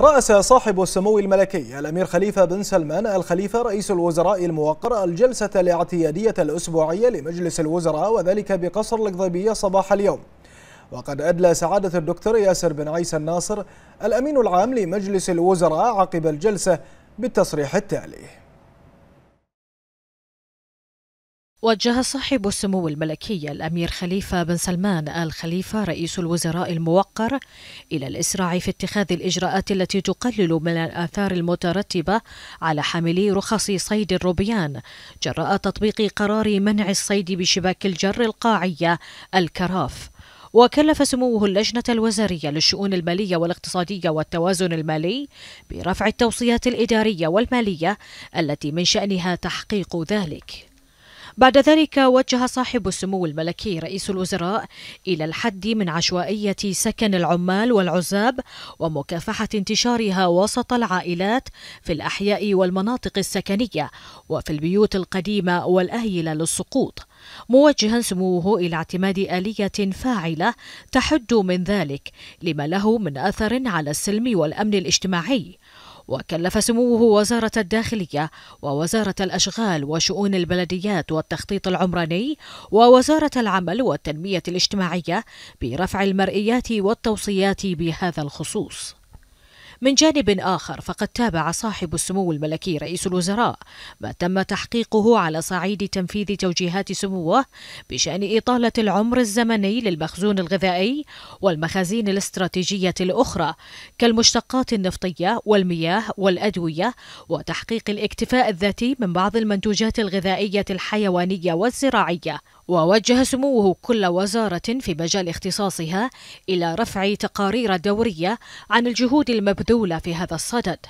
رأس صاحب السمو الملكي الأمير خليفة بن سلمان الخليفة رئيس الوزراء الموقر الجلسة الاعتيادية الأسبوعية لمجلس الوزراء وذلك بقصر القضيبية صباح اليوم. وقد أدلى سعادة الدكتور ياسر بن عيسى الناصر الأمين العام لمجلس الوزراء عقب الجلسة بالتصريح التالي. وجه صاحب السمو الملكي الأمير خليفة بن سلمان آل خليفة رئيس الوزراء الموقر إلى الإسراع في اتخاذ الإجراءات التي تقلل من الآثار المترتبة على حاملي رخص صيد الروبيان جراء تطبيق قرار منع الصيد بشباك الجر القاعية الكراف. وكلف سموه اللجنة الوزارية للشؤون المالية والاقتصادية والتوازن المالي برفع التوصيات الإدارية والمالية التي من شأنها تحقيق ذلك. بعد ذلك وجه صاحب السمو الملكي رئيس الوزراء إلى الحد من عشوائية سكن العمال والعزاب ومكافحة انتشارها وسط العائلات في الأحياء والمناطق السكنية وفي البيوت القديمة والأهيلة للسقوط موجها سموه إلى اعتماد آلية فاعلة تحد من ذلك لما له من أثر على السلم والأمن الاجتماعي. وكلف سموه وزارة الداخلية ووزارة الأشغال وشؤون البلديات والتخطيط العمراني ووزارة العمل والتنمية الاجتماعية برفع المرئيات والتوصيات بهذا الخصوص. من جانب آخر فقد تابع صاحب السمو الملكي رئيس الوزراء ما تم تحقيقه على صعيد تنفيذ توجيهات سموه بشأن إطالة العمر الزمني للمخزون الغذائي والمخازين الاستراتيجية الأخرى كالمشتقات النفطية والمياه والأدوية وتحقيق الاكتفاء الذاتي من بعض المنتوجات الغذائية الحيوانية والزراعية ووجه سموه كل وزارة في مجال اختصاصها إلى رفع تقارير دورية عن الجهود المبذولة في هذا الصدد.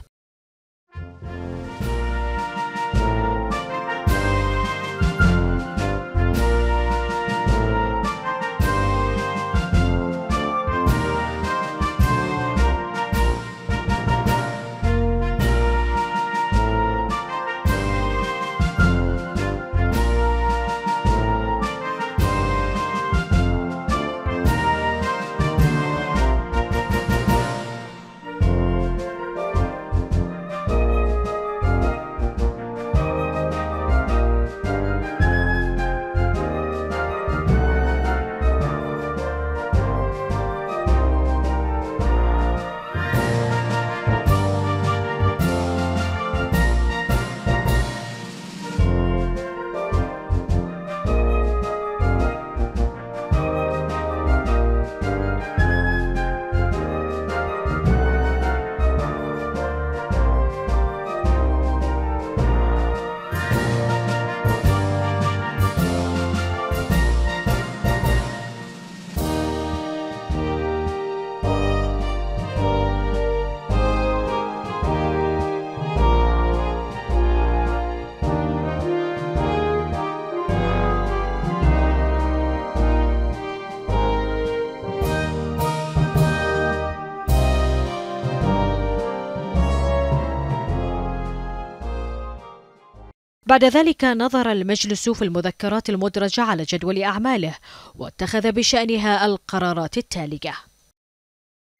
بعد ذلك نظر المجلس في المذكرات المدرجة على جدول أعماله واتخذ بشأنها القرارات التالية.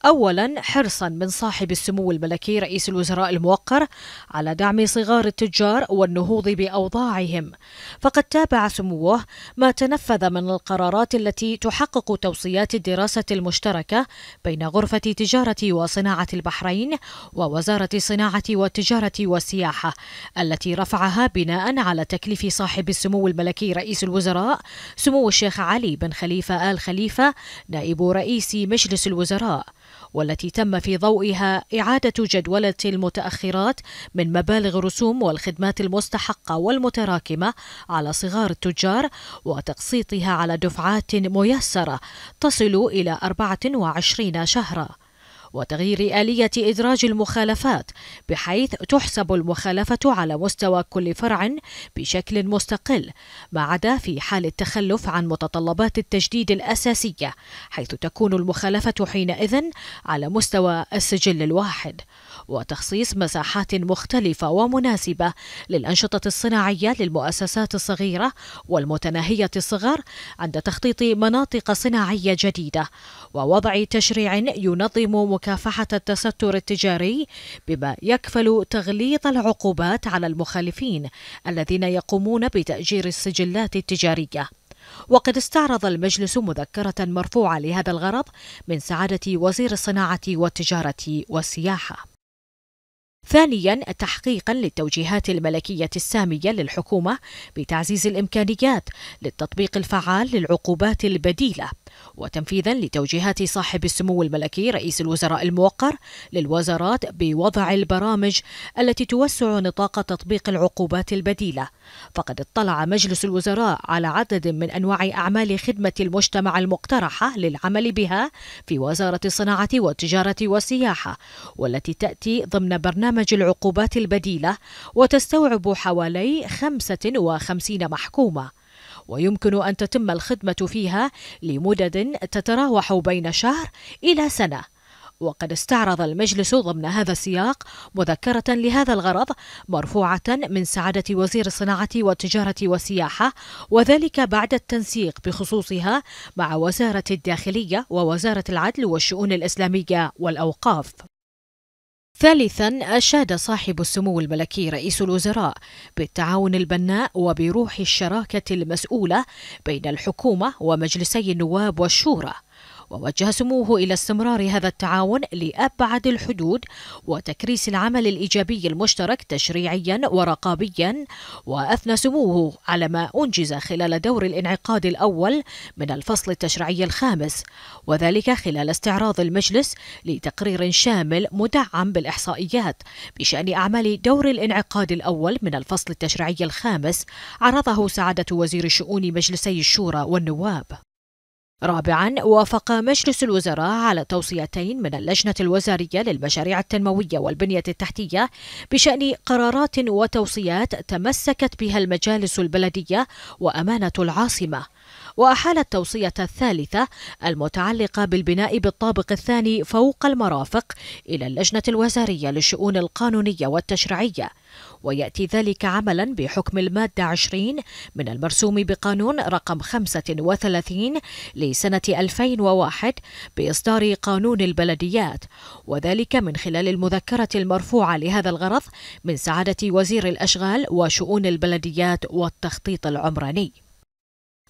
أولا حرصا من صاحب السمو الملكي رئيس الوزراء الموقر على دعم صغار التجار والنهوض بأوضاعهم. فقد تابع سموه ما تنفذ من القرارات التي تحقق توصيات الدراسة المشتركة بين غرفة تجارة وصناعة البحرين ووزارة الصناعة والتجارة والسياحة التي رفعها بناء على تكليف صاحب السمو الملكي رئيس الوزراء سمو الشيخ علي بن خليفة آل خليفة نائب رئيس مجلس الوزراء. والتي تم في ضوئها إعادة جدولة المتأخرات من مبالغ الرسوم والخدمات المستحقة والمتراكمة على صغار التجار وتقسيطها على دفعات ميسرة تصل إلى 24 شهرا. وتغيير آلية إدراج المخالفات بحيث تحسب المخالفة على مستوى كل فرع بشكل مستقل ما عدا في حال التخلف عن متطلبات التجديد الأساسية حيث تكون المخالفة حينئذ على مستوى السجل الواحد. وتخصيص مساحات مختلفة ومناسبة للأنشطة الصناعية للمؤسسات الصغيرة والمتناهية الصغر عند تخطيط مناطق صناعية جديدة ووضع تشريع ينظم مكافحة التستر التجاري بما يكفل تغليظ العقوبات على المخالفين الذين يقومون بتأجير السجلات التجارية. وقد استعرض المجلس مذكرة مرفوعة لهذا الغرض من سعادة وزير الصناعة والتجارة والسياحة. ثانيا تحقيقا للتوجيهات الملكية السامية للحكومة بتعزيز الإمكانيات للتطبيق الفعال للعقوبات البديلة وتنفيذا لتوجيهات صاحب السمو الملكي رئيس الوزراء الموقر للوزارات بوضع البرامج التي توسع نطاق تطبيق العقوبات البديلة. فقد اطلع مجلس الوزراء على عدد من أنواع أعمال خدمة المجتمع المقترحة للعمل بها في وزارة الصناعة والتجارة والسياحة والتي تأتي ضمن برنامج العقوبات البديلة وتستوعب حوالي 55 محكومة. ويمكن أن تتم الخدمة فيها لمدد تتراوح بين شهر إلى سنة وقد استعرض المجلس ضمن هذا السياق مذكرة لهذا الغرض مرفوعة من سعادة وزير الصناعة والتجارة والسياحة وذلك بعد التنسيق بخصوصها مع وزارة الداخلية ووزارة العدل والشؤون الإسلامية والأوقاف. ثالثا أشاد صاحب السمو الملكي رئيس الوزراء بالتعاون البناء وبروح الشراكة المسؤولة بين الحكومة ومجلسي النواب والشورى. ووجه سموه إلى استمرار هذا التعاون لأبعد الحدود وتكريس العمل الإيجابي المشترك تشريعيا ورقابيا وأثنى سموه على ما أنجز خلال دور الانعقاد الأول من الفصل التشريعي الخامس وذلك خلال استعراض المجلس لتقرير شامل مدعم بالإحصائيات بشأن أعمال دور الانعقاد الأول من الفصل التشريعي الخامس عرضه سعادة وزير شؤون مجلسي الشورى والنواب. رابعا وافق مجلس الوزراء على توصيتين من اللجنة الوزارية للمشاريع التنموية والبنية التحتية بشأن قرارات وتوصيات تمسكت بها المجالس البلدية وأمانة العاصمة. وأحال التوصية الثالثة المتعلقة بالبناء بالطابق الثاني فوق المرافق إلى اللجنة الوزارية للشؤون القانونية والتشريعية. ويأتي ذلك عملا بحكم المادة 20 من المرسوم بقانون رقم 35 لسنة 2001 بإصدار قانون البلديات. وذلك من خلال المذكرة المرفوعة لهذا الغرض من سعادة وزير الأشغال وشؤون البلديات والتخطيط العمراني.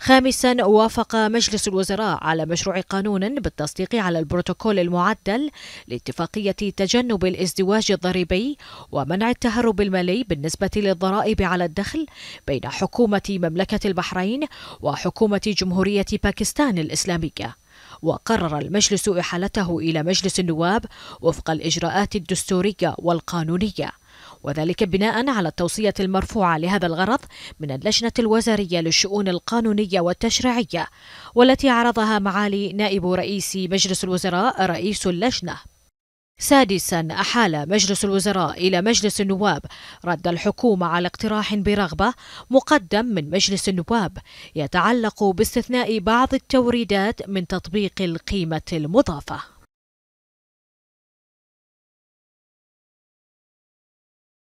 خامسا وافق مجلس الوزراء على مشروع قانون بالتصديق على البروتوكول المعدل لاتفاقية تجنب الازدواج الضريبي ومنع التهرب المالي بالنسبة للضرائب على الدخل بين حكومة مملكة البحرين وحكومة جمهورية باكستان الإسلامية. وقرر المجلس إحالته إلى مجلس النواب وفق الإجراءات الدستورية والقانونية. وذلك بناء على التوصية المرفوعة لهذا الغرض من اللجنة الوزارية للشؤون القانونية والتشريعية والتي عرضها معالي نائب رئيس مجلس الوزراء رئيس اللجنة. سادسا أحال مجلس الوزراء إلى مجلس النواب رد الحكومة على اقتراح برغبة مقدم من مجلس النواب يتعلق باستثناء بعض التوريدات من تطبيق القيمة المضافة.